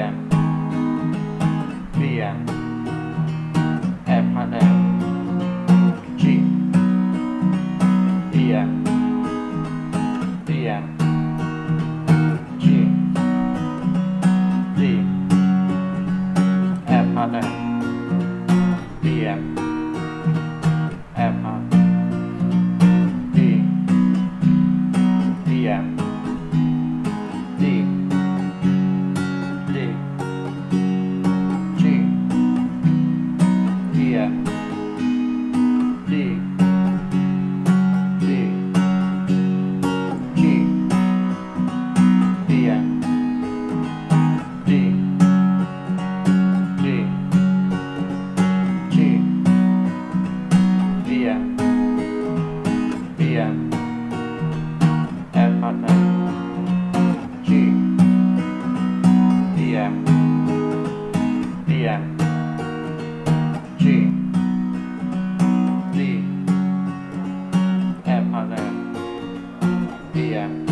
PM PM F1M G. PM PM D M. F and M G. D M. D M. G. D F and M. D M